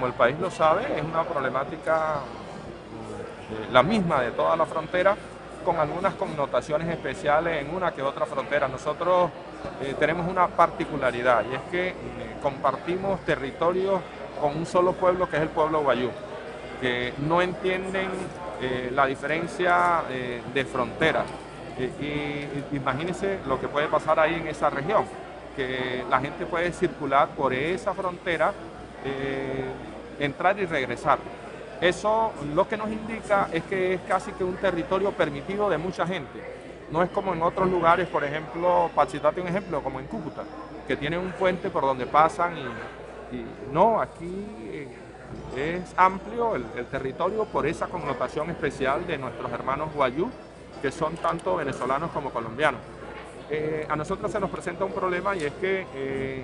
Como el país lo sabe, es una problemática eh, la misma de toda la frontera, con algunas connotaciones especiales en una que otra frontera. Nosotros eh, tenemos una particularidad y es que eh, compartimos territorios con un solo pueblo que es el pueblo guayú, que no entienden la diferencia de frontera. y imagínense lo que puede pasar ahí en esa región, que la gente puede circular por esa frontera, entrar y regresar. Eso lo que nos indica es que es casi que un territorio permitido de mucha gente. No es como en otros lugares, por ejemplo, para citarte un ejemplo, como en Cúcuta, que tiene un puente por donde pasan y, no, aquí eh, es amplio el, territorio por esa connotación especial de nuestros hermanos guayú, que son tanto venezolanos como colombianos. Eh, a nosotros se nos presenta un problema y es que eh,